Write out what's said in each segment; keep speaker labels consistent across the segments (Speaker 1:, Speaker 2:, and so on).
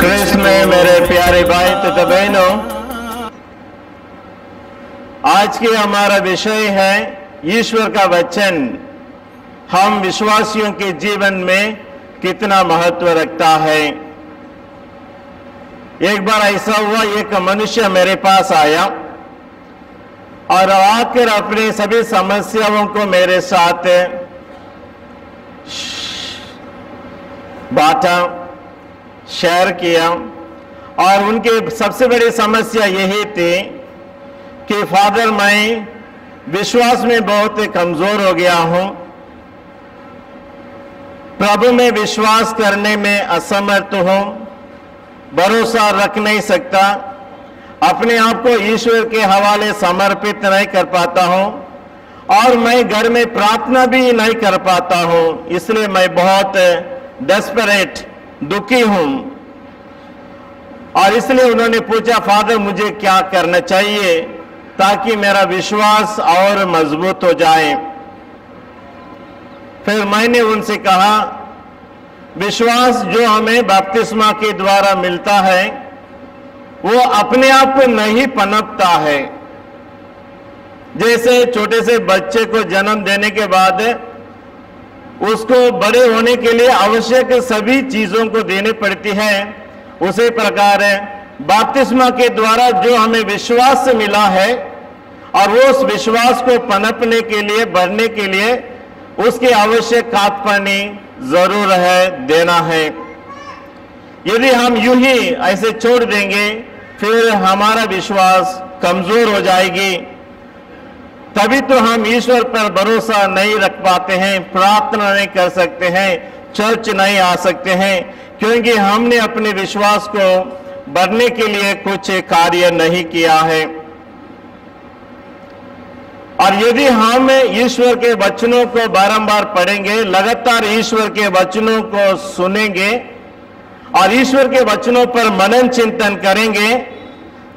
Speaker 1: कृष्ण में मेरे प्यारे भाई तथा बहनों, आज के हमारा विषय है ईश्वर का वचन। हम विश्वासियों के जीवन में कितना महत्व रखता है। एक बार ऐसा हुआ, एक मनुष्य मेरे पास आया और आकर अपने सभी समस्याओं को मेरे साथ बांटा शेयर किया। और उनके सबसे बड़ी समस्या यही थी कि फादर मैं विश्वास में बहुत कमज़ोर हो गया हूँ। प्रभु में विश्वास करने में असमर्थ हूँ। भरोसा रख नहीं सकता। अपने आप को ईश्वर के हवाले समर्पित नहीं कर पाता हूँ। और मैं घर में प्रार्थना भी नहीं कर पाता हूँ। इसलिए मैं बहुत डेस्परेट दुखी हूँ। और इसलिए उन्होंने पूछा, फादर, मुझे क्या करना चाहिए ताकि मेरा विश्वास और मज़बूत हो जाए? फिर मैंने उनसे कहा, विश्वास जो हमें बपतिस्मा के द्वारा मिलता है, वो अपने आप को नहीं पनपता है। जैसे छोटे से बच्चे को जन्म देने के बाद उसको बड़े होने के लिए आवश्यक सभी चीज़ों को देने पड़ती है। उसी प्रकार बपतिस्मा के द्वारा जो हमें विश्वास से मिला है और वो उस विश्वास को पनपने के लिए, बढ़ने के लिए उसकी आवश्यक खाद पानी ज़रूर है, देना है। यदि हम यूँ ही ऐसे छोड़ देंगे, फिर हमारा विश्वास कमज़ोर हो जाएगी। तभी तो हम ईश्वर पर भरोसा नहीं रख पाते हैं, प्रार्थना नहीं कर सकते हैं, चर्च नहीं आ सकते हैं, क्योंकि हमने अपने विश्वास को बढ़ने के लिए कुछ कार्य नहीं किया है। और यदि हम ईश्वर के वचनों को बारंबार पढ़ेंगे, लगातार ईश्वर के वचनों को सुनेंगे और ईश्वर के वचनों पर मनन चिंतन करेंगे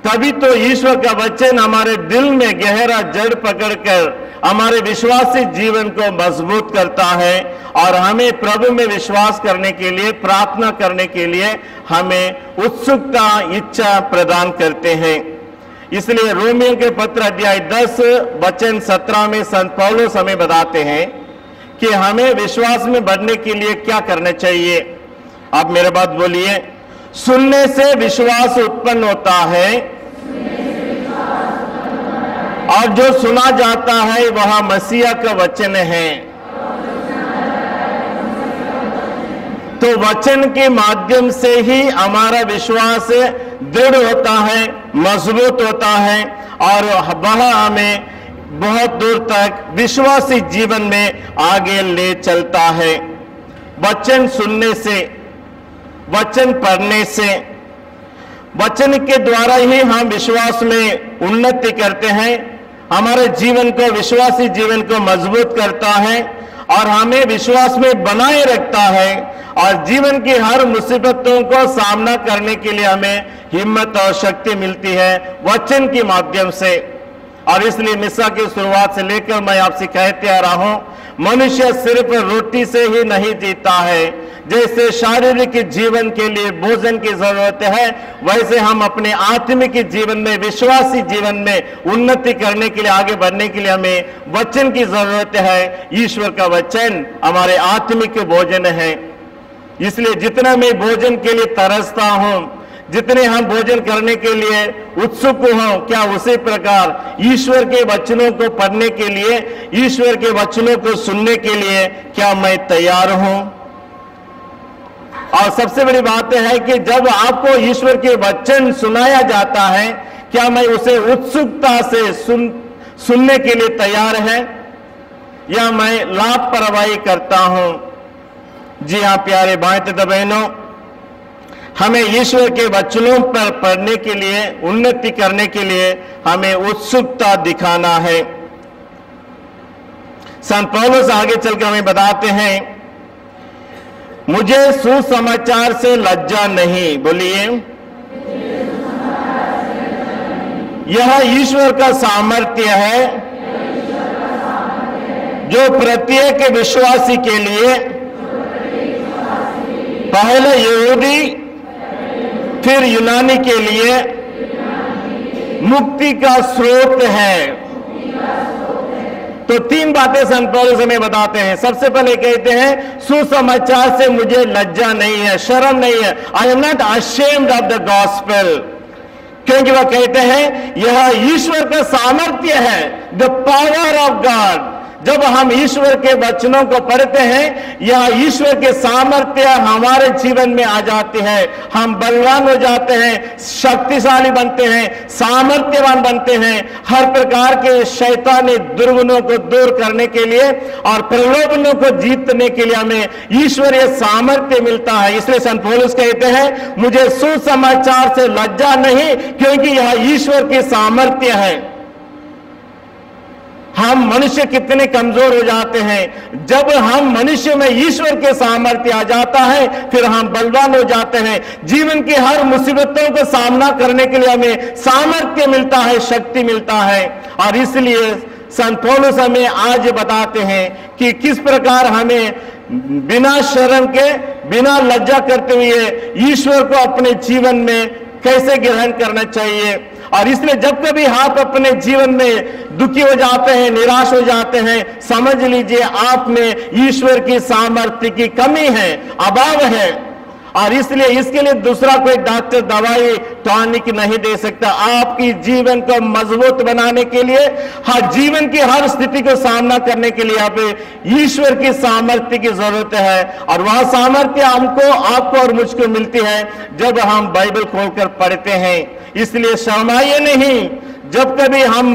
Speaker 1: तभी तो ईश्वर का वचन हमारे दिल में गहरा जड़ पकड़कर हमारे विश्वासी जीवन को मज़बूत करता है और हमें प्रभु में विश्वास करने के लिए, प्रार्थना करने के लिए हमें उत्सुकता, इच्छा प्रदान करते हैं। इसलिए रोमियो के पत्र अध्याय 10 वचन 17 में संत पौलोस हमें बताते हैं कि हमें विश्वास में बढ़ने के लिए क्या करना चाहिए। आप मेरे बात बोलिए। सुनने से विश्वास उत्पन्न होता है। और जो सुना जाता है, वह मसीहा का वचन है। तो वचन के माध्यम से ही हमारा विश्वास दृढ़ होता है, मज़बूत होता है, और वह हमें बहुत दूर तक विश्वासी जीवन में आगे ले चलता है। वचन सुनने से वचन पढ़ने से। वचन के द्वारा ही हम विश्वास में उन्नति करते हैं। हमारे जीवन को, विश्वासी जीवन को मज़बूत करता है और हमें विश्वास में बनाए रखता है और जीवन की हर मुसीबतों को सामना करने के लिए हमें हिम्मत और शक्ति मिलती है वचन के माध्यम से। और इसलिए मिसा की शुरुआत से लेकर मैं आपसे कहते आ रहा हूँ, मनुष्य सिर्फ़ रोटी से ही नहीं जीता है। जैसे शारीरिक जीवन के लिए भोजन की ज़रूरत है, वैसे हम अपने आत्मिक जीवन में, विश्वासी जीवन में उन्नति करने के लिए, आगे बढ़ने के लिए हमें वचन की ज़रूरत है। ईश्वर का वचन हमारे आत्मिक भोजन है। इसलिए जितना मैं भोजन के लिए तरसता हूँ, जितने हम भोजन करने के लिए उत्सुक हों, क्या उसी प्रकार ईश्वर के वचनों को पढ़ने के लिए, ईश्वर के वचनों को सुनने के लिए क्या मैं तैयार हूँ? और सबसे बड़ी बात है कि जब आपको ईश्वर के वचन सुनाया जाता है, क्या मैं उसे उत्सुकता से सुन, सुनने के लिए तैयार है? या मैं लापरवाही करता हूँ? जी हाँ प्यारे भाई तथा बहनों, हमें ईश्वर के वचनों पर पढ़ने के लिए, उन्नति करने के लिए हमें उत्सुकता दिखाना है। संत पौलुस आगे चलकर हमें बताते हैं मुझे सुसमाचार से लज्जा नहीं। बोलिए। यह ईश्वर का सामर्थ्य है, जो प्रत्येक विश्वासी के लिए, पहले यहूदी, फिर यूनानी के लिए मुक्ति का स्रोत है। तो तीन बातें संत पौलुस हमें बताते हैं। सबसे पहले कहते हैं, सुसमाचार से मुझे लज्जा नहीं है, शर्म नहीं है। I am not ashamed of the gospel क्योंकि वह कहते हैं, यह ईश्वर का सामर्थ्य है द पावर ऑफ़ गॉड जब हम ईश्वर के वचनों को पढ़ते हैं या ईश्वर के सामर्थ्य हमारे जीवन में आ जाते हैं। हम बलवान हो जाते हैं, शक्तिशाली बनते हैं, सामर्थ्यवान बनते हैं। हर प्रकार के शैतानी दुर्गुणों को दूर करने के लिए और प्रलोभनों को जीतने के लिए हमें ईश्वरीय सामर्थ्य मिलता है। इसलिए संत कहते हैं, मुझे सुसमाचार से लज्जा नहीं, क्योंकि यह ईश्वर की सामर्थ्य है। हम मनुष्य कितने कमज़ोर हो जाते हैं। जब हम मनुष्य में ईश्वर के सामर्थ्य आ जाता है, फिर हम बलवान हो जाते हैं। जीवन की हर मुसीबतों का सामना करने के लिए हमें सामर्थ्य मिलता है, शक्ति मिलता है। और इसलिए संत पौलुस हमें आज बताते हैं कि किस प्रकार हमें बिना शर्म के, बिना लज्जा करते हुए ईश्वर को अपने जीवन में कैसे ग्रहण करना चाहिए। और इसलिए जब कभी आप अपने जीवन में दुखी हो जाते हैं, निराश हो जाते हैं, समझ लीजिए आप में ईश्वर की सामर्थ्य की कमी है, अभाव है। और इसलिए इसके लिए दूसरा कोई डॉक्टर दवाई टॉनिक नहीं दे सकता। आपकी जीवन को मज़बूत बनाने के लिए, हर जीवन की हर स्थिति को सामना करने के लिए आप ईश्वर की सामर्थ्य की ज़रूरत है। और वह सामर्थ्य हमको, आपको और मुझको मिलती है जब हम बाइबल खोलकर पढ़ते हैं। इसलिए शर्माइए नहीं। जब कभी हम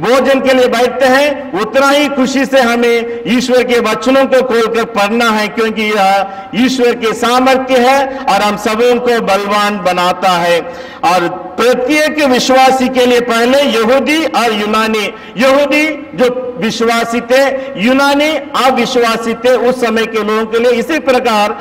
Speaker 1: भोजन के लिए बैठते हैं, उतना ही खुशी से हमें ईश्वर के वचनों को खोलकर पढ़ना है, क्योंकि यह ईश्वर के सामर्थ्य है और हम सबों को बलवान बनाता है। और प्रत्येक विश्वासी के लिए पहले यहूदी और यूनानी। यहूदी जो विश्वासी थे, यूनानी अविश्वासी थे उस समय के लोगों के लिए। इसी प्रकार,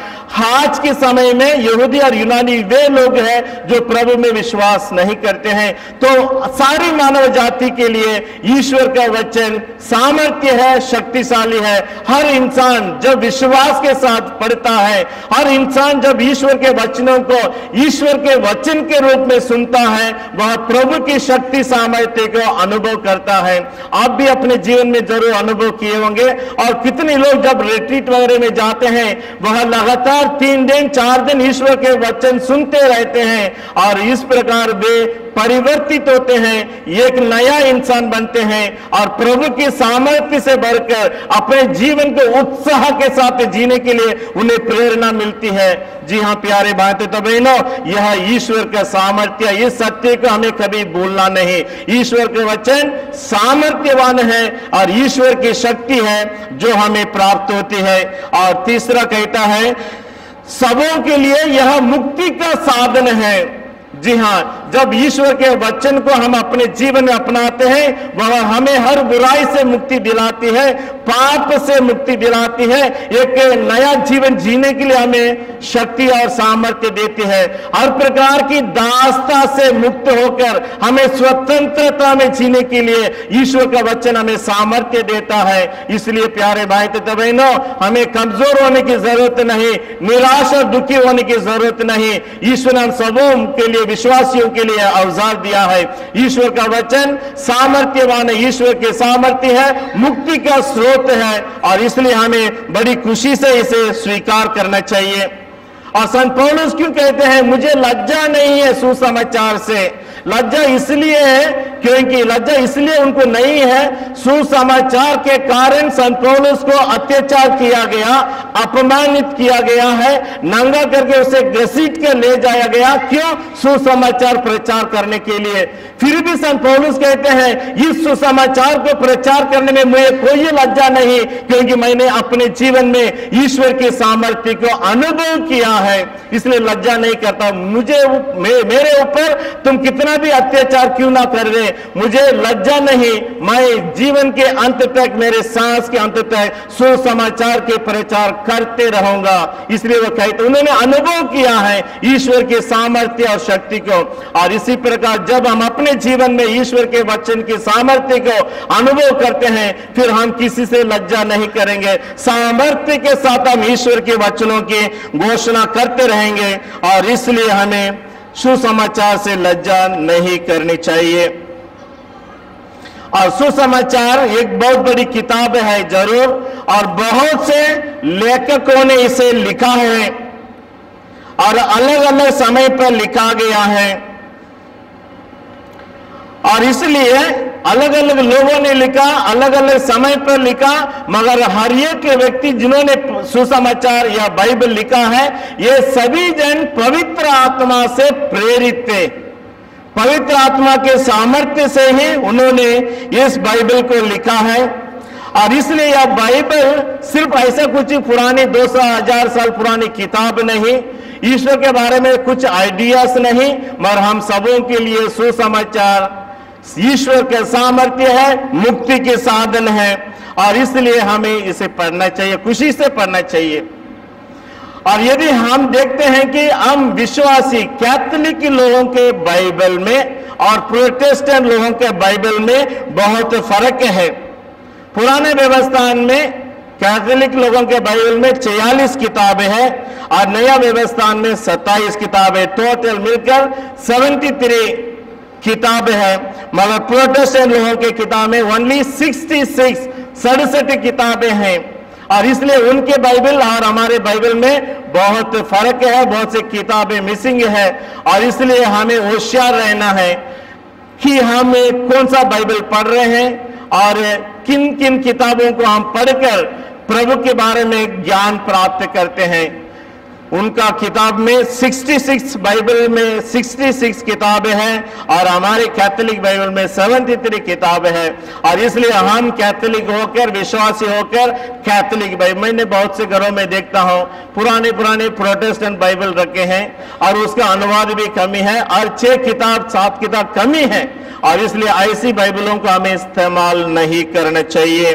Speaker 1: आज के समय में यहूदी और यूनानी वे लोग हैं जो प्रभु में विश्वास नहीं करते हैं। तो सारी मानव जाति के लिए ईश्वर का वचन सामर्थ्य है, शक्तिशाली है। हर इंसान जब विश्वास के साथ पढ़ता है, हर इंसान जब ईश्वर के वचनों को, ईश्वर के वचन के रूप में सुनता है, वह प्रभु की शक्ति सामर्थ्य को अनुभव करता है। आप भी अपने जीवन में ज़रूर अनुभव किए होंगे। और कितने लोग जब रिट्रीट वगैरह में जाते हैं, वह लगातार तीन दिन, चार दिन ईश्वर के वचन सुनते रहते हैं। और इस प्रकार वे परिवर्तित होते हैं एक नया इंसान बनते हैं और प्रभु की सामर्थ्य से बढ़कर अपने जीवन को उत्साह के साथ जीने के लिए उन्हें प्रेरणा मिलती है। जी हाँ प्यारे बातें तो बहनों, यह ईश्वर का सामर्थ्य इस सत्य को हमें कभी भूलना नहीं। ईश्वर के वचन सामर्थ्यवान है और ईश्वर की शक्ति है जो हमें प्राप्त होती है। और तीसरा कहता है, सबों के लिए यह मुक्ति का साधन है। जी हाँ जब ईश्वर के वचन को हम अपने जीवन में अपनाते हैं, वह हमें हर बुराई से मुक्ति दिलाती है, पाप से मुक्ति दिलाती है, एक नया जीवन जीने के लिए हमें शक्ति और सामर्थ्य देती है। हर प्रकार की दास्ता से मुक्त होकर हमें स्वतंत्रता में जीने के लिए ईश्वर का वचन हमें सामर्थ्य देता है। इसलिए प्यारे भाई तो बहनों, हमें कमज़ोर होने की ज़रूरत नहीं, निराश और दुखी होने की ज़रूरत नहीं। ईश्वर हम सबों के लिए विश्वासियों के लिए अवजार दिया है। ईश्वर का वचन सामर्थ्यवान ईश्वर के सामर्थ्य है, मुक्ति का स्रोत है, और इसलिए हमें बड़ी खुशी से इसे स्वीकार करना चाहिए। और संत पौलुस क्यों कहते हैं, मुझे लज्जा नहीं है सुसमाचार से? लज्जा इसलिए है क्योंकि लज्जा इसलिए उनको नहीं है सुसमाचार के कारण संत पौलुस को अत्याचार किया गया अपमानित किया गया है नंगा करके उसे घसीट के ले जाया गया क्यों? सुसमाचार प्रचार करने के लिए। फिर भी संत पौलुस कहते हैं इस सुसमाचार को प्रचार करने में मुझे कोई लज्जा नहीं क्योंकि मैंने अपने जीवन में ईश्वर के सामर्थ्य को अनुभव किया है। इसलिए लज्जा नहीं करता मुझे मे, मेरे ऊपर तुम कितना भी अत्याचार क्यों ना कर रहे मुझे लज्जा नहीं। मैं जीवन के अंत तक, मेरे सांस के अंत तक सुसमाचार के प्रचार करते रहूँगा। इसलिए वो कहते, उन्होंने अनुभव किया है ईश्वर के सामर्थ्य और शक्ति को। और इसी प्रकार जब हम अपने जीवन में ईश्वर के वचन के सामर्थ्य को अनुभव करते हैं, फिर हम किसी से लज्जा नहीं करेंगे। सामर्थ्य के साथ हम ईश्वर के वचनों की घोषणा करते रहेंगे। और इसलिए हमें सुसमाचार से लज्जा नहीं करनी चाहिए। और सुसमाचार एक बहुत बड़ी किताब है, ज़रूर, और बहुत से लेखकों ने इसे लिखा है और अलग अलग समय पर लिखा गया है। और इसलिए अलग अलग लोगों ने लिखा अलग अलग समय पर लिखा, मगर हर एक व्यक्ति जिन्होंने सुसमाचार या बाइबल लिखा है, ये सभी जन पवित्र आत्मा से प्रेरित थे। पवित्र आत्मा के सामर्थ्य से ही उन्होंने इस बाइबल को लिखा है। और इसलिए यह बाइबल सिर्फ़ ऐसा कुछ पुरानी, दो हज़ार साल पुरानी किताब नहीं, ईश्वर के बारे में कुछ आइडियाज़ नहीं, मगर हम सबों के लिए सुसमाचार ईश्वर के सामर्थ्य है, मुक्ति के साधन है। और इसलिए हमें इसे पढ़ना चाहिए, खुशी से पढ़ना चाहिए। और यदि हम देखते हैं कि हम विश्वासी कैथोलिक लोगों के बाइबल में और प्रोटेस्टेंट लोगों के बाइबल में बहुत फ़र्क है। पुराने व्यवस्थान में कैथोलिक लोगों के बाइबल में 46 किताबें हैं और नया व्यवस्थान में 27 किताबें। टोटल मिलकर 73 किताबें है। मगर प्रोटेस्टेंट लोगों के किताब में ओनली 66 सड़सठ किताबें हैं। और इसलिए उनके बाइबल और हमारे बाइबल में बहुत फ़र्क है, बहुत से किताबें मिसिंग है। और इसलिए हमें होशियार रहना है कि हम कौन सा बाइबल पढ़ रहे हैं और किन किन किताबों को हम पढ़कर प्रभु के बारे में ज्ञान प्राप्त करते हैं। उनका किताब में 66 बाइबल में 66 किताबें हैं और हमारे कैथोलिक बाइबल में 73 किताबें हैं। और इसलिए हम कैथोलिक होकर, विश्वासी होकर कैथोलिक बाइबल, मैंने बहुत से घरों में देखता हूँ, पुराने पुराने प्रोटेस्टेंट बाइबल रखे हैं और उसका अनुवाद भी कमी है और छह किताब सात किताब कमी है। और इसलिए ऐसी बाइबलों का हमें इस्तेमाल नहीं करना चाहिए।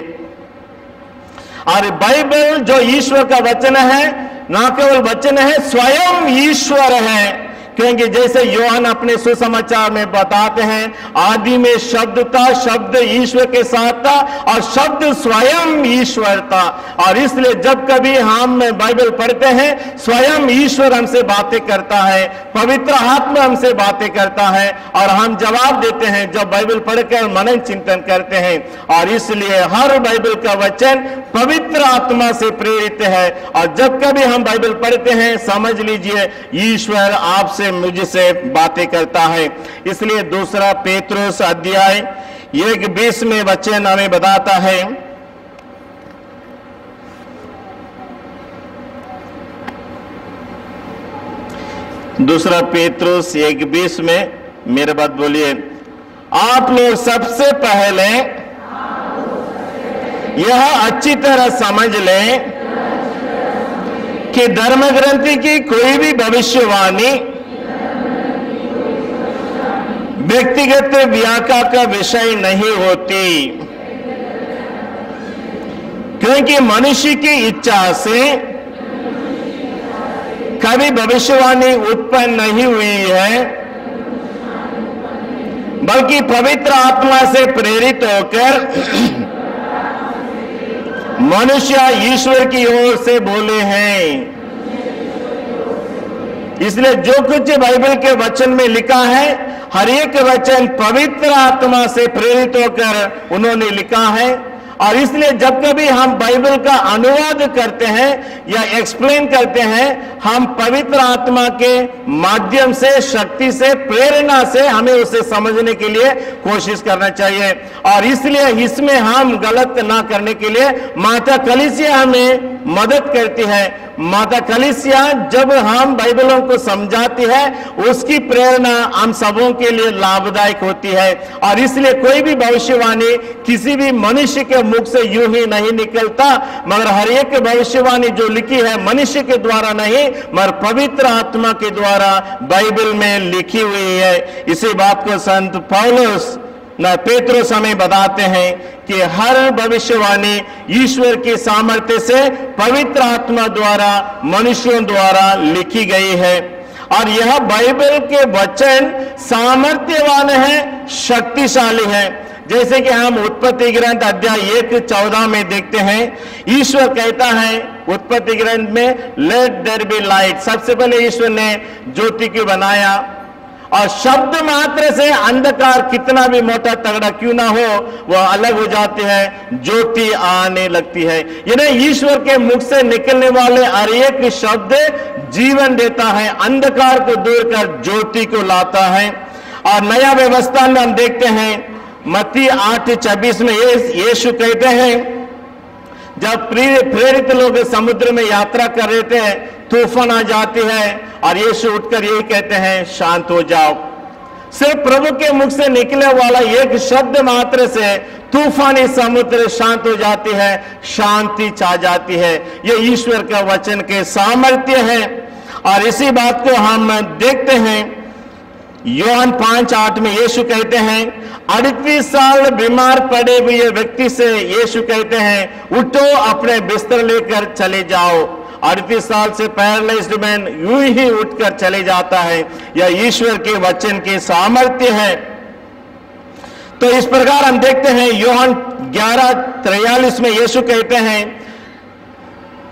Speaker 1: और बाइबल जो ईश्वर का वचन है ना केवल वचन है स्वयं ईश्वर है। क्योंकि जैसे योहन अपने सुसमाचार में बताते हैं, आदि में शब्द था, शब्द ईश्वर के साथ था और शब्द स्वयं ईश्वर था। और इसलिए जब कभी हम बाइबल पढ़ते हैं, स्वयं ईश्वर हमसे बातें करता है, पवित्र आत्मा हमसे बातें करता है और हम जवाब देते हैं जब बाइबल पढ़कर मनन चिंतन करते हैं। और इसलिए हर बाइबल का वचन पवित्र आत्मा से प्रेरित है। और जब कभी हम बाइबल पढ़ते हैं, समझ लीजिए, ईश्वर आपसे मुझसे बातें करता है। इसलिए दूसरा पेत्रोस अध्याय एक बीस में वचन हमें बताता है। दूसरा पेत्रोस एक बीस में, मेरे बात बोलिए, आप लोग सबसे पहले यह अच्छी तरह समझ लें कि धर्म ग्रंथि की कोई भी भविष्यवाणी व्यक्तिगत व्याख्या का विषय नहीं होती। क्योंकि मनुष्य की इच्छा से कभी भविष्यवाणी उत्पन्न नहीं हुई है, बल्कि पवित्र आत्मा से प्रेरित होकर मनुष्य ईश्वर की ओर से बोले हैं। इसलिए जो कुछ बाइबल के वचन में लिखा है हर एक वचन पवित्र आत्मा से प्रेरित होकर उन्होंने लिखा है। और इसलिए जब कभी हम बाइबल का अनुवाद करते हैं या एक्सप्लेन करते हैं, हम पवित्र आत्मा के माध्यम से, शक्ति से, प्रेरणा से हमें उसे समझने के लिए कोशिश करना चाहिए। और इसलिए इसमें हम गलत ना करने के लिए माता कलिसिया हमें मदद करती है। माता कलिसिया, जब हम बाइबलों को समझाती है, उसकी प्रेरणा हम सबों के लिए लाभदायक होती है। और इसलिए कोई भी भविष्यवाणी किसी भी मनुष्य के मुख से यूँ ही नहीं निकलता, मगर हर एक भविष्यवाणी जो लिखी है मनुष्य के द्वारा नहीं, मगर पवित्र आत्मा के द्वारा बाइबल में लिखी हुई है। इसी बात को संत पौलुस न पेत्रोस हमें बताते हैं कि हर भविष्यवाणी ईश्वर के सामर्थ्य से पवित्र आत्मा द्वारा, मनुष्यों द्वारा लिखी गई है। और यह बाइबल के वचन सामर्थ्यवान है, शक्तिशाली है। जैसे कि हम उत्पत्ति ग्रंथ अध्याय एक चौदह में देखते हैं, ईश्वर कहता है, उत्पत्ति ग्रंथ में लेट देर बी लाइट सबसे पहले ईश्वर ने ज्योति को बनाया? और शब्द मात्र से अंधकार कितना भी मोटा तगड़ा क्यों ना हो, वह अलग हो जाते हैं, ज्योति आने लगती है। यानी ईश्वर के मुख से निकलने वाले हर एक शब्द जीवन देता है, अंधकार को दूर कर ज्योति को लाता है। और नया व्यवस्था में हम देखते हैं मती आठ छब्बीस में ये, यीशु कहते हैं, जब प्रेरित लोग समुद्र में यात्रा कर रहे थे तूफ़ान आ जाती है और यीशु उठकर यही कहते हैं, शांत हो जाओ। सिर्फ़ प्रभु के मुख से निकले वाला एक शब्द मात्र से तूफानी समुद्र शांत हो जाती है, शांति छा जाती है। ये ईश्वर का वचन के सामर्थ्य है। और इसी बात को हम देखते हैं। योहन पाँच आठ में यीशु कहते हैं, अड़तीस साल बीमार पड़े हुए व्यक्ति से यीशु कहते हैं, उठो, अपने बिस्तर लेकर चले जाओ। अड़तीस साल से पैरलाइज्ड मैन यूँ ही उठकर चले जाता है। यह ईश्वर के वचन के सामर्थ्य है। तो इस प्रकार हम देखते हैं, योहन ग्यारह त्रियालीस में यीशु कहते हैं,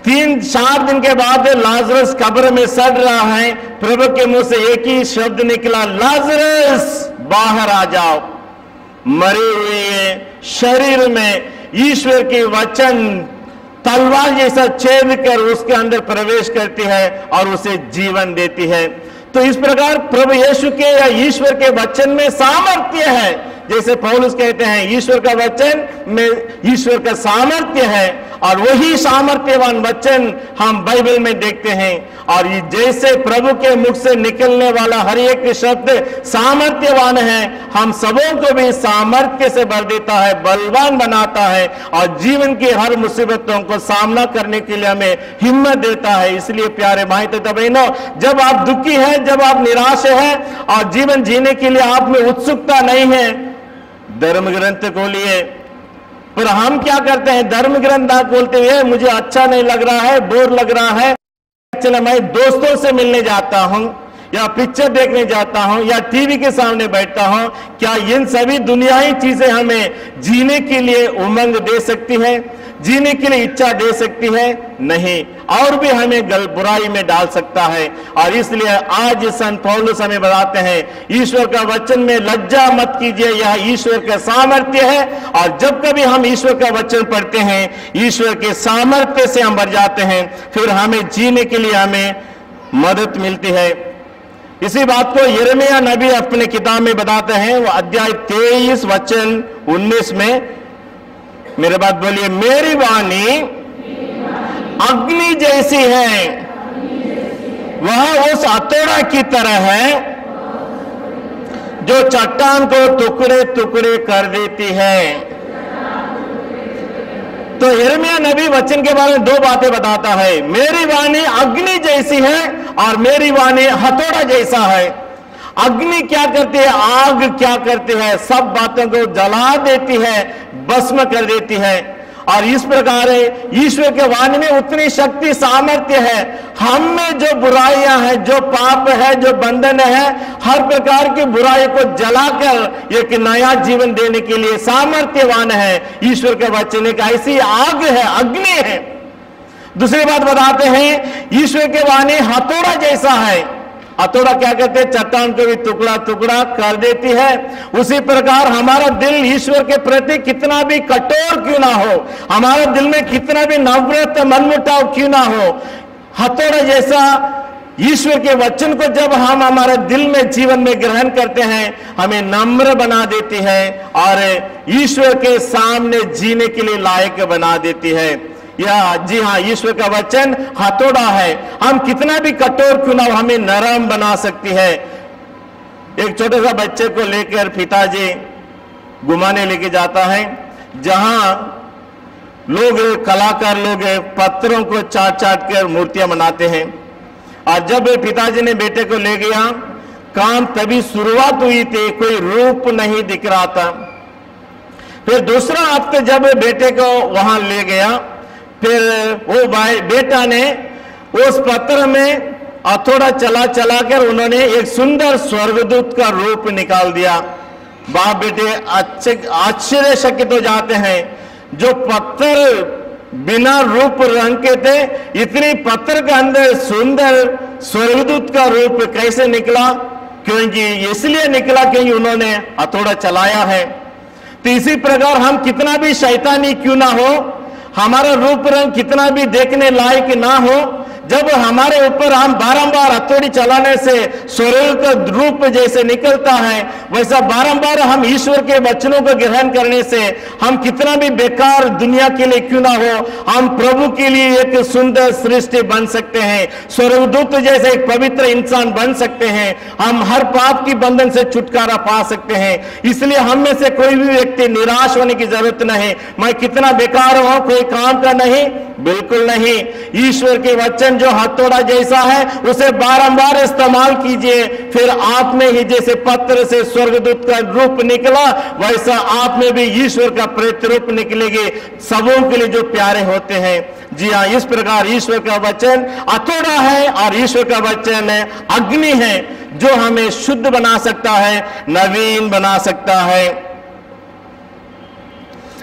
Speaker 1: तीन चार दिन के बाद लाजरस कब्र में सड़ रहा है। प्रभु के मुँह से एक ही शब्द निकला, लाजरस, बाहर आ जाओ। मरे हुए शरीर में ईश्वर के वचन तलवार जैसा छेद कर उसके अंदर प्रवेश करती है और उसे जीवन देती है। तो इस प्रकार प्रभु यीशु के या ईश्वर के वचन में सामर्थ्य है जैसे पौलुस कहते हैं, ईश्वर का वचन में ईश्वर का सामर्थ्य है, और वही सामर्थ्यवान वचन हम बाइबल में देखते हैं। और ये जैसे प्रभु के मुख से निकलने वाला हर एक शब्द सामर्थ्यवान है, हम सबों को भी सामर्थ्य से भर देता है, बलवान बनाता है, और जीवन की हर मुसीबतों को सामना करने के लिए हमें हिम्मत देता है। इसलिए प्यारे भाई तो बहनों, जब आप दुखी हैं, जब आप निराश हैं, और जीवन जीने के लिए आप में उत्सुकता नहीं है धर्म ग्रंथ खोलिए। पर हम क्या करते हैं? धर्म ग्रंथ ना खोलते हुए मुझे अच्छा नहीं लग रहा है, बोर लग रहा है। चलो मैं दोस्तों से मिलने जाता हूँ, या पिक्चर देखने जाता हूँ, या टीवी के सामने बैठता हूँ। क्या इन सभी दुनियाई चीज़ें हमें जीने के लिए उमंग दे सकती है? जीने के लिए इच्छा दे सकती है? नहीं। और भी हमें गल बुराई में डाल सकता है। और इसलिए आज संत पौलुस हमें बताते हैं, ईश्वर का वचन में लज्जा मत कीजिए, यह ईश्वर का सामर्थ्य है। और जब कभी हम ईश्वर का वचन पढ़ते हैं, ईश्वर के सामर्थ्य से हम भर जाते हैं, फिर हमें जीने के लिए हमें मदद मिलती है। इसी बात को यिर्मयाह नबी अपने किताब में बताते हैं, वो अध्याय तेईस वचन उन्नीस में मेरे बात बोलिए, मेरी वाणी अग्नि जैसी है। वह उस हथौड़ा की तरह है जो चट्टान को टुकड़े टुकड़े कर देती है। तो हिरमिया नबी वचन के बारे में दो बातें बताता है। मेरी वाणी अग्नि जैसी है और मेरी वाणी हथौड़ा जैसा है। अग्नि क्या करती है? आग क्या करती है? सब बातों को जला देती है, भस्म कर देती है। और इस प्रकार ईश्वर के वाणी में उतनी शक्ति, सामर्थ्य है। हम में जो बुराइयाँ हैं, जो पाप है, जो बंधन है, हर प्रकार की बुराई को जलाकर एक नया जीवन देने के लिए सामर्थ्यवान है। ईश्वर के वचन एक ऐसी आग है, अग्नि है। दूसरी बात बताते हैं, ईश्वर के वाणी हथौड़ा जैसा है। हथौड़ा क्या कहते हैं, चट्टान को भी टुकड़ा टुकड़ा कर देती है। उसी प्रकार हमारा दिल ईश्वर के प्रति कितना भी कठोर क्यों ना हो, हमारे दिल में कितना भी नवरत मनमुटाव क्यों ना हो, हथौड़ा जैसा ईश्वर के वचन को जब हम हमारे दिल में, जीवन में ग्रहण करते हैं, हमें नम्र बना देती है और ईश्वर के सामने जीने के लिए लायक बना देती है। यह जी हाँ ईश्वर का वचन हथौड़ा है। हम कितना भी कठोर क्यों ना हमें नरम बना सकती है। एक छोटे सा बच्चे को लेकर पिताजी घुमाने लेके जाता है, जहाँ लोग कलाकार, लोग पत्थरों को चाट चाट कर मूर्तियाँ बनाते हैं। और जब पिताजी ने बेटे को ले गया, काम तभी शुरुआत हुई थी, कोई रूप नहीं दिख रहा था। फिर दूसरा हफ़्ते जब बेटे को वहाँ ले गया फिर वो भाई बेटा ने उस पत्र में हथौड़ा चला चला कर उन्होंने एक सुंदर स्वर्गदूत का रूप निकाल दिया। बाप बेटे, अच्छे, आश्चर्यचकित हो जाते हैं। जो पत्थर बिना रूप रंग के थे, इतनी पत्थर के अंदर सुंदर स्वर्गदूत का रूप कैसे निकला? क्योंकि इसलिए निकला क्योंकि उन्होंने हथौड़ा चलाया है। तो इसी प्रकार हम कितना भी शैतानी क्यों ना हो हमारा रूप रंग कितना भी देखने लायक ना हो जब हमारे ऊपर हम बारंबार हथौड़ी चलाने से स्वर्ग का रूप जैसे निकलता है, वैसा बारंबार हम ईश्वर के वचनों को ग्रहण करने से हम कितना भी बेकार दुनिया के लिए क्यों ना हो, हम प्रभु के लिए एक सुंदर सृष्टि बन सकते हैं, स्वर्गदूत जैसे एक पवित्र इंसान बन सकते हैं, हम हर पाप की बंधन से छुटकारा पा सकते हैं। इसलिए हम में से कोई भी व्यक्ति निराश होने की ज़रूरत नहीं, मैं कितना बेकार हूँ, कोई काम का नहीं, बिल्कुल नहीं। ईश्वर के वचन जो हथौड़ा जैसा है, उसे बारंबार इस्तेमाल कीजिए। फिर आप में ही जैसे पत्र से स्वर्गदूत का रूप निकला, वैसा आप में भी ईश्वर का प्रतिरूप निकलेगी। सबों के लिए जो प्यारे होते हैं। जी हाँ इस प्रकार ईश्वर का वचन हथौड़ा है और ईश्वर का वचन है अग्नि है, जो हमें शुद्ध बना सकता है, नवीन बना सकता है।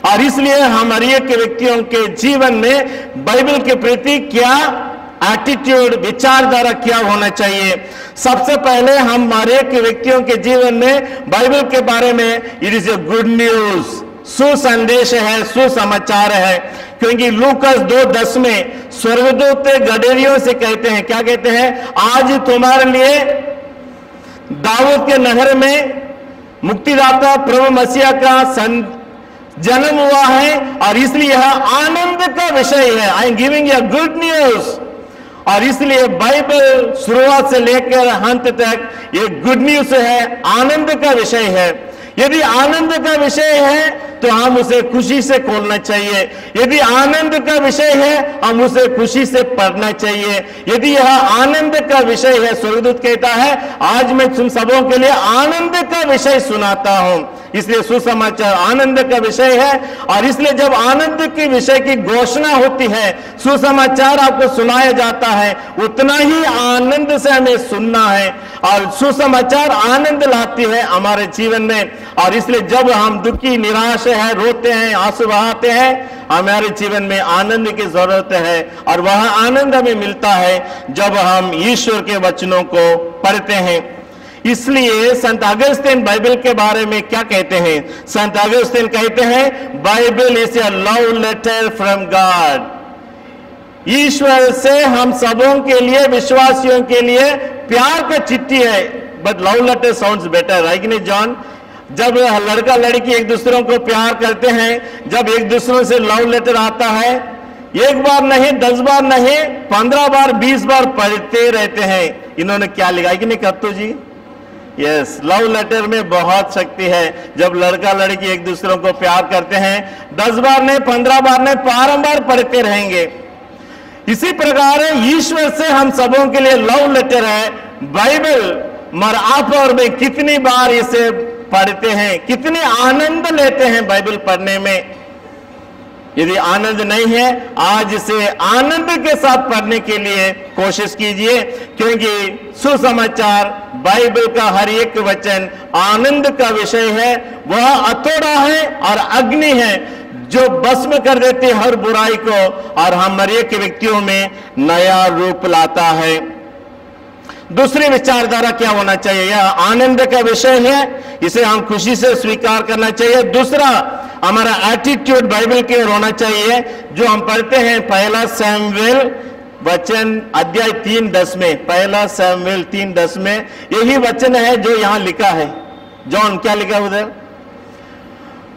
Speaker 1: और इसलिए हम हर व्यक्तियों के जीवन में बाइबल के प्रति क्या एटीट्यूड विचारधारा क्या होना चाहिए? सबसे पहले हम हमारे व्यक्तियों के जीवन में बाइबल के बारे में it is a good news सुसंदेश है, सुसमाचार है। क्योंकि लूकस दो दस में स्वर्गदूत गडेरियों से कहते हैं, क्या कहते हैं? आज तुम्हारे लिए दाऊद के नहर में मुक्तिदाता प्रभु मसीहा का सं, जन्म हुआ है और इसलिए यह आनंद का विषय है। I am giving you good news और इसलिए बाइबल शुरुआत से लेकर अंत तक ये गुड न्यूज़ है, आनंद का विषय है। यदि आनंद का विषय है तो हम उसे खुशी से खोलना चाहिए। यदि आनंद का विषय है, हम उसे खुशी से पढ़ना चाहिए। यदि यह आनंद का विषय है स्वर्गदूत कहता है, आज मैं तुम सबों के लिए आनंद का विषय सुनाता हूँ। इसलिए सुसमाचार, आनंद का विषय है, और इसलिए जब आनंद के विषय की घोषणा होती है, सुसमाचार आपको सुनाया जाता है। उतना ही आनंद से हमें सुनना है, और सुसमाचार आनंद लाती है हमारे जीवन में। और इसलिए जब हम दुखी, निराश है, रोते हैं आँसू बहाते हैं, हमारे जीवन में आनंद की ज़रूरत है और वह आनंद हमें मिलता है जब हम ईश्वर के वचनों को पढ़ते हैं। इसलिए संत अगस्तिन बाइबल के बारे में क्या कहते हैं? संत अगस्तिन कहते हैं, Bible is a love letter from God. ईश्वर से हम सबों के लिए, विश्वासियों के लिए प्यार का चिट्ठी है। But love letter sounds better है जॉन जब लड़का लड़की एक दूसरों को प्यार करते हैं, जब एक दूसरों से लव लेटर आता है, एक बार नहीं, दस बार नहीं, पंद्रह बार, बीस बार पढ़ते रहते हैं। इन्होंने क्या लिखा कि नहीं, Kattu ji? Yes love letter में बहुत शक्ति है। जब लड़का लड़की एक दूसरों को प्यार करते हैं, दस बार नहीं, पंद्रह बार नहीं बारंबार पढ़ते रहेंगे। इसी प्रकार ईश्वर से हम सबों के लिए लव लेटर है। बाइबल मर आप और में कितनी बार इसे पढ़ते हैं, कितने आनंद लेते हैं बाइबल पढ़ने में। यदि आनंद नहीं है, आज से आनंद के साथ पढ़ने के लिए कोशिश कीजिए, क्योंकि सुसमाचार, बाइबल का हर एक वचन आनंद का विषय है। वह अतोड़ा है और अग्नि है, जो भस्म कर देते हर बुराई को और हम हर एक व्यक्तियों में नया रूप लाता है। दूसरी विचारधारा क्या होना चाहिए? यह आनंद का विषय है, इसे हम खुशी से स्वीकार करना चाहिए। दूसरा, हमारा एटीट्यूड बाइबल की ओर होना चाहिए, जो हम पढ़ते हैं पहला सैमुएल वचन, अध्याय तीन दस में, पहला सैमुएल तीन दस में, यही वचन है जो यहाँ लिखा है। जॉन, क्या लिखा उधर?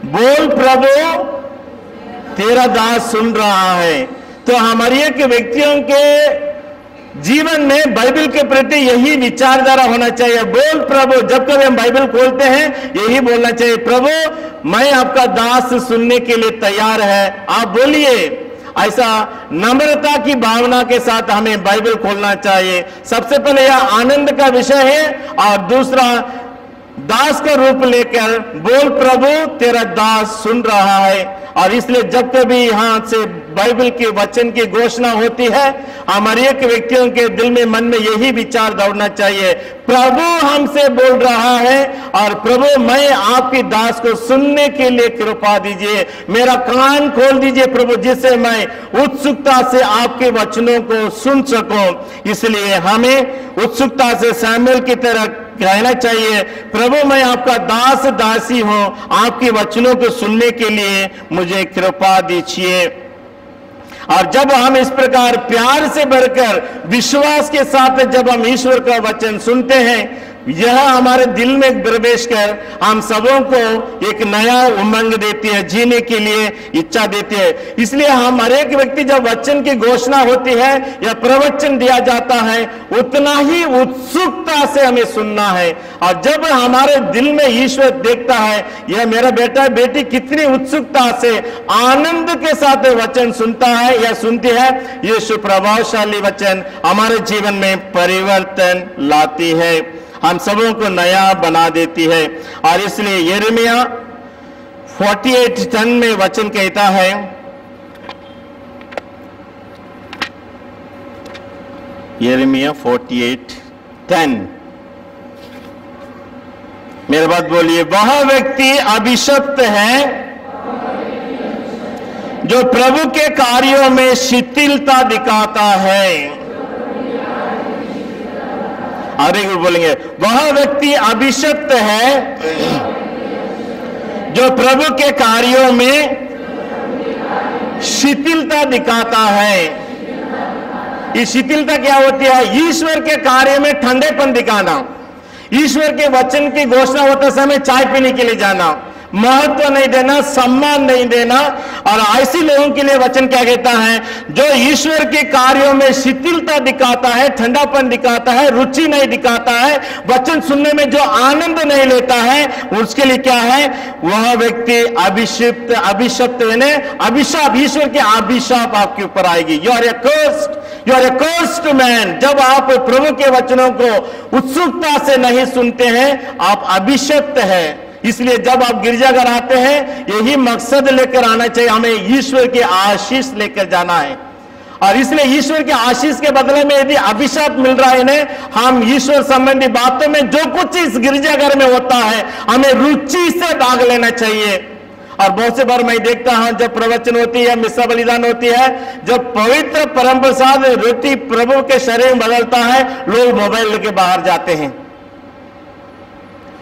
Speaker 1: बोल प्रभु, तेरा दास सुन रहा है। तो हमारे व्यक्तियों के जीवन में बाइबल के प्रति यही विचारधारा होना चाहिए। बोल प्रभु, जब कभी हम बाइबल खोलते हैं, यही बोलना चाहिए, प्रभु, मैं आपका दास सुनने के लिए तैयार है। आप बोलिए। ऐसा नम्रता की भावना के साथ हमें बाइबल खोलना चाहिए। सबसे पहले यह आनंद का विषय है, और दूसरा दास का रूप लेकर बोल, प्रभु, तेरा दास सुन रहा है। और इसलिए जब कभी यहाँ से बाइबल के वचन की घोषणा होती है, हमारे एक व्यक्तियों के दिल में, मन में यही विचार दौड़ना चाहिए, प्रभु हमसे बोल रहा है और प्रभु, मैं आपकी दास को सुनने के लिए कृपा दीजिए। मेरा कान खोल दीजिए प्रभु, जिससे मैं उत्सुकता से आपके वचनों को सुन सकूँ। इसलिए हमें उत्सुकता से शामिल की तरह कहना चाहिए, प्रभु, मैं आपका दास, दासी हूँ। आपके वचनों को सुनने के लिए मुझे कृपा दीजिए। और जब हम इस प्रकार प्यार से भरकर विश्वास के साथ जब हम ईश्वर का वचन सुनते हैं यह हमारे दिल में प्रवेश कर हम सबों को एक नया उमंग देती है, जीने के लिए इच्छा देती है। इसलिए हम हर एक व्यक्ति जब वचन की घोषणा होती है या प्रवचन दिया जाता है, उतना ही उत्सुकता से हमें सुनना है। और जब हमारे दिल में ईश्वर देखता है, यह मेरा बेटा, बेटी कितनी उत्सुकता से, आनंद के साथ वचन सुनता है या सुनती है ये सुप्रभावशाली वचन हमारे जीवन में परिवर्तन लाती है। हम सबों को नया बना देती है। और इसलिए यिर्मयाह 48 टन में वचन कहता है यिर्मयाह 48 10 मेरे बात बोलिए, वह व्यक्ति अभिशप्त है जो प्रभु के कार्यों में शिथिलता दिखाता है। एक बोलेंगे। वह व्यक्ति अभिशप्त है जो प्रभु के कार्यों में शिथिलता दिखाता है। ये शिथिलता क्या होती है? ईश्वर के कार्य में ठंडेपन दिखाना। ईश्वर के वचन की घोषणा होते समय चाय पीने के लिए जाना। महत्व नहीं देना, सम्मान नहीं देना। और ऐसे लोगों के लिए वचन क्या कहता है? जो ईश्वर के कार्यों में शिथिलता दिखाता है, ठंडापन दिखाता है, रुचि नहीं दिखाता है, वचन सुनने में जो आनंद नहीं लेता है, उसके लिए क्या है? वह व्यक्ति अभिषिप्त, अभिशप्त अभिशाप ईश्वर के अभिशाप आपके ऊपर आएगी। You are a cursed you are a cursed man जब आप प्रभु के वचनों को उत्सुकता से नहीं सुनते हैं, आप अभिशप्त है। इसलिए जब आप गिरजाघर आते हैं, यही मकसद लेकर आना चाहिए। हमें ईश्वर की आशीष लेकर जाना है। और इसलिए ईश्वर के आशीष के बदले में यदि अभिशाप मिल रहा है इन्हें, हम ईश्वर संबंधी बातों में जो कुछ इस गिरजाघर में होता है, हमें रुचि से भाग लेना चाहिए। और बहुत से बार मैं देखता हूँ, जब प्रवचन होती है मिश्रा बलिदान होती है, जब पवित्र परम प्रसाद रोटी प्रभु के शरीर में बदलता है, लोग मोबाइल लेके बाहर जाते हैं।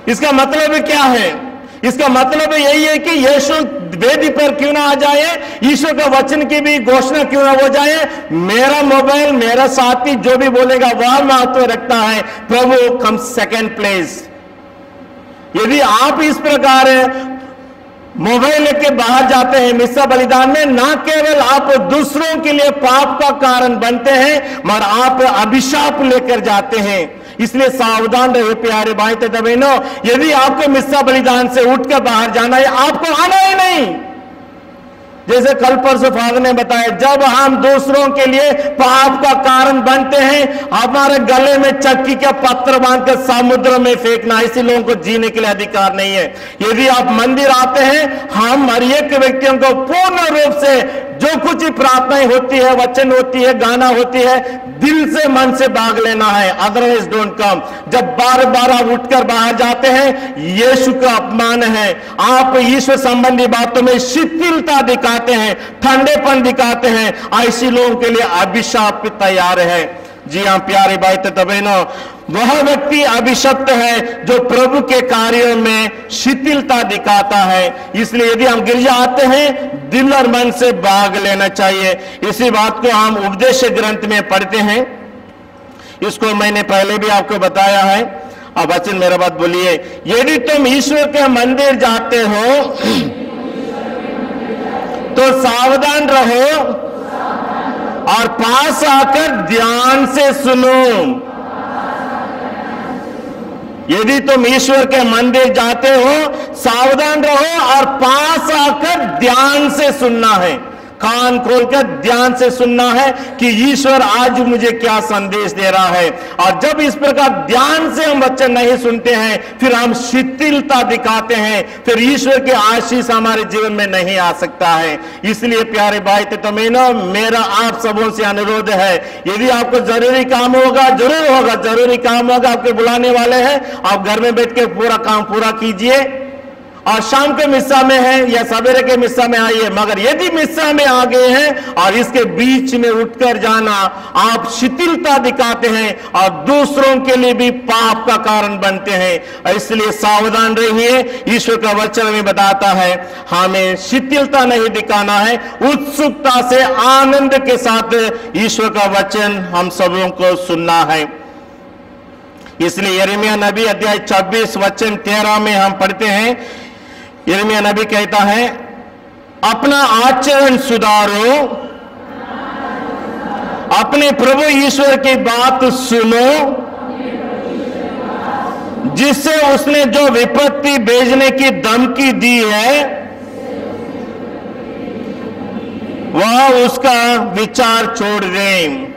Speaker 1: इसका मतलब क्या है? इसका मतलब यही है कि यीशु वेदी पर क्यों ना आ जाए? ईश्वर का वचन की भी घोषणा क्यों ना हो जाए? मेरा मोबाइल, मेरा साथी जो भी बोलेगा, वह महत्व रखता है। प्रभु कम सेकेंड प्लेस यदि आप इस प्रकार मोबाइल लेके बाहर जाते हैं, मिस्सा बलिदान में, ना केवल आप दूसरों के लिए पाप का कारण बनते हैं, मगर आप अभिशाप लेकर जाते हैं। इसलिए सावधान रहे, प्यारे भाई तथा बहनों। यदि आपको मिस्सा बलिदान से उठकर बाहर जाना है, आपको आना ही नहीं। जैसे कल परसों फादर ने बताया, जब हम दूसरों के लिए पाप का कारण बनते हैं, हमारे गले में चक्की का पत्र बांधकर समुद्र में फेंकना, इसी लोगों को जीने के लिए अधिकार नहीं है। यदि आप मंदिर आते हैं, हम हर एक व्यक्तियों को पूर्ण रूप से जो कुछ प्रार्थनाएँ होती है, वचन होती है, गाना होती है दिल से मन से भाग लेना है। अदरवाइज़ डोंट कम जब बार बार आप उठकर बाहर जाते हैं, यीशु का अपमान है। आप ईश्वर संबंधी बातों में शिथिलता दिखाते हैं, ठंडेपन दिखाते हैं। ऐसी लोगों के लिए अभिशाप तैयार है। जी हाँ प्यारे भाई तबे बहनों वह व्यक्ति अभिशप्त है जो प्रभु के कार्यों में शिथिलता दिखाता है। इसलिए यदि हम गिरजा आते हैं, दिल और मन से भाग लेना चाहिए। इसी बात को हम उपदेश ग्रंथ में पढ़ते हैं। इसको मैंने पहले भी आपको बताया है। अब वचन मेरा बात बोलिए। यदि तुम ईश्वर के मंदिर जाते हो तो सावधान रहो और पास आकर ध्यान से सुनो। यदि तुम ईश्वर के मंदिर जाते हो, सावधान रहो और पास आकर ध्यान से सुनना है। कान खोलकर ध्यान से सुनना है कि ईश्वर आज मुझे क्या संदेश दे रहा है। और जब इस प्रकार ध्यान से हम वचन नहीं सुनते हैं, फिर हम शिथिलता दिखाते हैं। फिर ईश्वर के आशीष हमारे जीवन में नहीं आ सकता है। इसलिए प्यारे भाई तो मेनो मेरा आप सबों से अनुरोध है, यदि आपको ज़रूरी काम होगा, ज़रूर होगा, ज़रूरी काम होगा आपके बुलाने वाले हैं। आप घर में बैठ के पूरा काम पूरा कीजिए। और शाम के मिस्सा में है, या सवेरे के मिस्सा में आइए, मगर यदि मिस्सा में आ गए हैं, और इसके बीच में उठकर जाना आप शिथिलता दिखाते हैं, और दूसरों के लिए भी पाप का कारण बनते हैं, इसलिए सावधान रहिए। ईश्वर का वचन में बताता है, हमें शिथिलता नहीं दिखाना है, उत्सुकता से आनंद के साथ ईश्वर का वचन हम सबों को सुनना है। इसलिए यरिमिया नबी अध्याय 26 वचन 13 में हम पढ़ते हैं यिर्मयाह नबी कहता है, अपना आचरण सुधारो। अपने प्रभु ईश्वर की बात सुनो। जिससे उसने जो विपत्ति भेजने की धमकी दी है, वह उसका विचार छोड़ दें।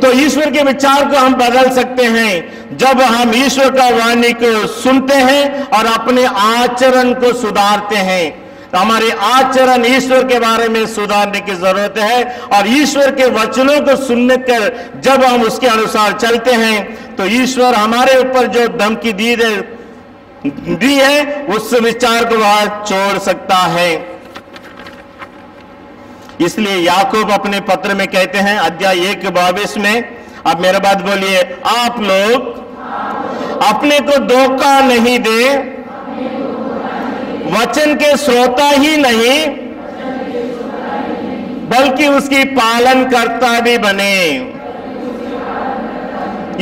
Speaker 1: तो ईश्वर के विचार को हम बदल सकते हैं। जब हम ईश्वर का वाणी को सुनते हैं और अपने आचरण को सुधारते हैं तो हमारे आचरण ईश्वर के बारे में सुधारने की ज़रूरत है और ईश्वर के वचनों को सुनने कर जब हम उसके अनुसार चलते हैं तो ईश्वर हमारे ऊपर जो धमकी दी है दी है, उस विचार को वह छोड़ सकता है। इसलिए याकूब अपने पत्र में कहते हैं, अध्याय एक बाविस में अब मेरे बात बोलिए। आप लोग अपने को धोखा नहीं दे, वचन के श्रोता ही नहीं, बल्कि उसकी पालन करता भी बने।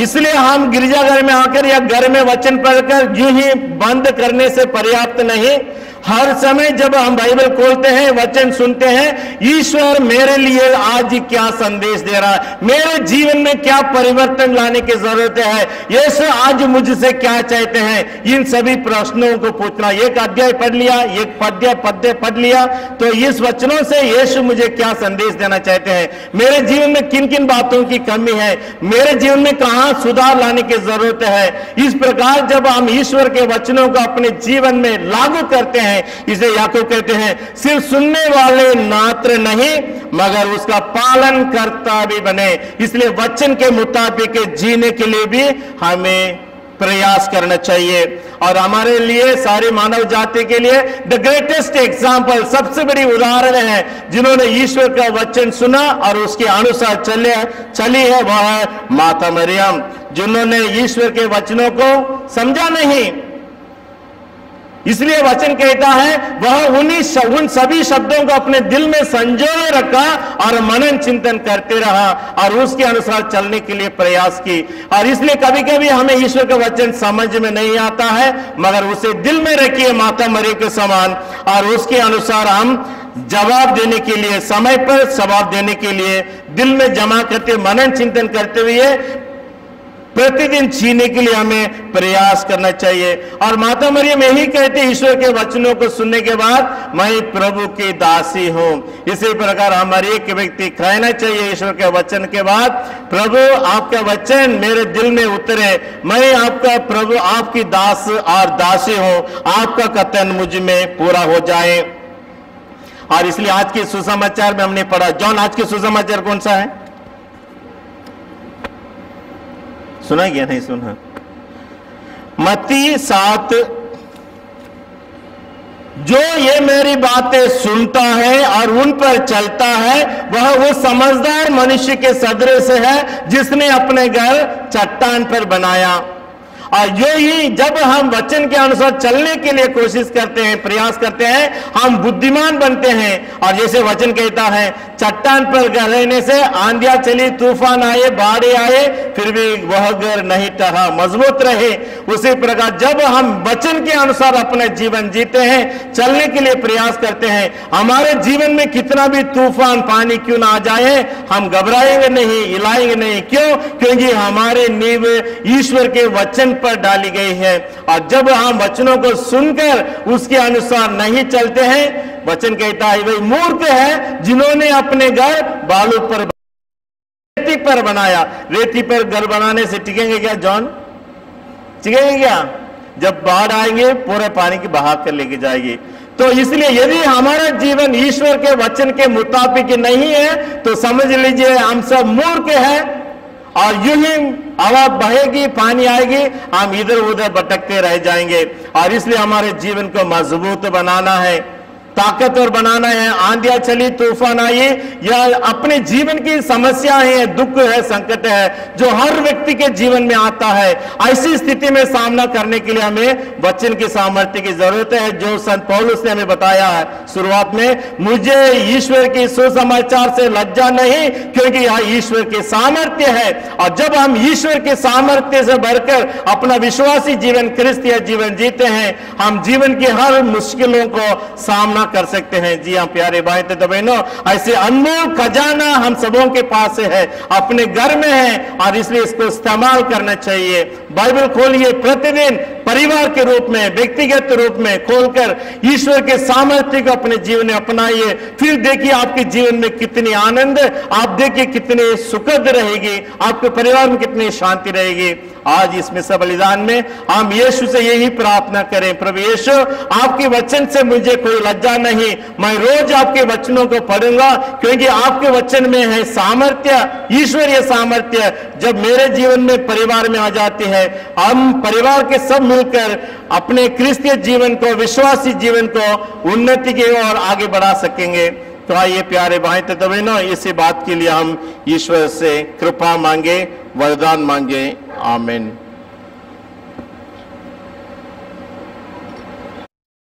Speaker 1: इसलिए हम गिरजाघर में आकर या घर में वचन पढ़कर यूँ ही बंद करने से पर्याप्त नहीं। हर समय जब हम बाइबल खोलते हैं, वचन सुनते हैं, ईश्वर मेरे लिए आज क्या संदेश दे रहा है? मेरे जीवन में क्या परिवर्तन लाने की ज़रूरत है? यीशु आज मुझसे क्या चाहते हैं? इन सभी प्रश्नों को पूछना। एक अध्याय पढ़ लिया, एक पद्य पद्य पढ़ लिया। तो इस वचनों से यीशु मुझे क्या संदेश देना चाहते हैं? मेरे जीवन में किन किन बातों की कमी है? मेरे जीवन में कहा सुधार लाने की ज़रूरत है? इस प्रकार जब हम ईश्वर के वचनों को अपने जीवन में लागू करते हैं हैं। इसे याकूब कहते हैं, सिर्फ़ सुनने वाले मात्र नहीं, मगर उसका पालन करता भी बने। इसलिए वचन के मुताबिक जीने के लिए भी हमें प्रयास करना चाहिए। और हमारे लिए, सारी मानव जाति के लिए द ग्रेटेस्ट एग्ज़ाम्पल सबसे बड़ी उदाहरण है, जिन्होंने ईश्वर का वचन सुना और उसके अनुसार चले, चली है, वह माता मरियम, जिन्होंने ईश्वर के वचनों को समझा नहीं। इसलिए वचन कहता है, वह उन्हीं उन सभी शब्दों को अपने दिल में संजोए रखा और मनन चिंतन करते रहा और उसके अनुसार चलने के लिए प्रयास की। और इसलिए कभी कभी हमें ईश्वर का वचन समझ में नहीं आता है, मगर उसे दिल में रखिए माता मरी के समान। और उसके अनुसार हम जवाब देने के लिए, समय पर जवाब देने के लिए दिल में जमा करते, मनन चिंतन करते हुए प्रतिदिन जीने के लिए हमें प्रयास करना चाहिए। और माता मरियम यही कहते ईश्वर के वचनों को सुनने के बाद मैं प्रभु की दासी हूँ। इसी प्रकार हमारे एक व्यक्ति कहना चाहिए ईश्वर के वचन के बाद, प्रभु, आपका वचन मेरे दिल में उतरे। मैं आपका प्रभु, आपकी दास और दासी हूँ। आपका कथन मुझमें पूरा हो जाए। और इसलिए आज के सुसमाचार में हमने पढ़ा। जॉन, आज के सुसमाचार कौन सा है? सुना क्या नहीं सुना मती सात, जो ये मेरी बातें सुनता है और उन पर चलता है, वह वो समझदार मनुष्य के सदरे से है जिसने अपने घर चट्टान पर बनाया। और यो ही जब हम वचन के अनुसार चलने के लिए कोशिश करते हैं, प्रयास करते हैं, हम बुद्धिमान बनते हैं। और जैसे वचन कहता है, चट्टान पर रहने से आंधिया चली, तूफ़ान आए बाढ़े आए, फिर भी वह घर नहीं टहा, मज़बूत रहे। उसी प्रकार जब हम वचन के अनुसार अपने जीवन जीते हैं, चलने के लिए प्रयास करते हैं, हमारे जीवन में कितना भी तूफ़ान, पानी क्यों ना आ जाए, हम घबराएँगे नहीं, हिलाएँगे नहीं। क्यों? क्योंकि हमारे नींव ईश्वर के वचन पर डाली गई है। और जब हम वचनों को सुनकर उसके अनुसार नहीं चलते हैं, वचन कहता है वही मूर्ख है जिन्होंने अपने घर बालू पर रेती पर बनाया। रेती पर घर बनाने से टिकेंगे क्या, जॉन? टिकेंगे क्या? जब बाढ़ आएँगे, पूरे पानी की बहा कर लेके जाएगी। तो इसलिए यदि हमारा जीवन ईश्वर के वचन के मुताबिक नहीं है तो समझ लीजिए, हम सब मूर्ख हैं और यू ही हवा बहेगी, पानी आएगी, हम इधर उधर भटकते रह जाएँगे। और इसलिए हमारे जीवन को मज़बूत बनाना है। ताकतवर बनाना है, आंधिया चली, तूफ़ान आई या अपने जीवन की समस्या है, दुख है, संकट है, जो हर व्यक्ति के जीवन में आता है, ऐसी स्थिति में सामना करने के लिए हमें वचन की सामर्थ्य की ज़रूरत है, जो संत पौलुस ने हमें बताया है शुरुआत में, मुझे ईश्वर की सुसमाचार से लज्जा नहीं, क्योंकि यह ईश्वर के सामर्थ्य है, और जब हम ईश्वर के सामर्थ्य से भरकर अपना विश्वासी जीवन, क्रिस्तीय जीवन जीते हैं, हम जीवन की हर मुश्किलों को सामना कर सकते हैं। जी हाँ प्यारे भाई तो बहनों, ऐसे अनमोल खजाना हम सबों के पास है, अपने घर में है, और इसलिए इसको इस्तेमाल करना चाहिए। बाइबल खोलिए, प्रतिदिन परिवार के रूप में, व्यक्तिगत रूप में खोलकर ईश्वर के सामर्थ्य को अपने जीवन में अपनाइए। फिर देखिए आपके जीवन में कितनी आनंद, आप देखिए कितने सुखद रहेगी, आपके परिवार में कितनी शांति रहेगी। आज इस मिसा बलिदान में, हम यीशु से यही प्रार्थना करें, प्रभु यीशु, आपके वचन से मुझे कोई लज्जा नहीं। मैं रोज आपके वचनों को पढ़ूँगा, क्योंकि आपके वचन में है सामर्थ्य, ईश्वरीय सामर्थ्य। जब मेरे जीवन में परिवार में आ जाती है, हम परिवार के सब मिलकर अपने क्रिस्तीय जीवन को, विश्वासी जीवन को उन्नति की ओर आगे बढ़ा सकेंगे। तो आइए प्यारे भाई तो बहनों इसी बात के लिए हम ईश्वर से कृपा मांगे, वरदान मांगे। आमीन।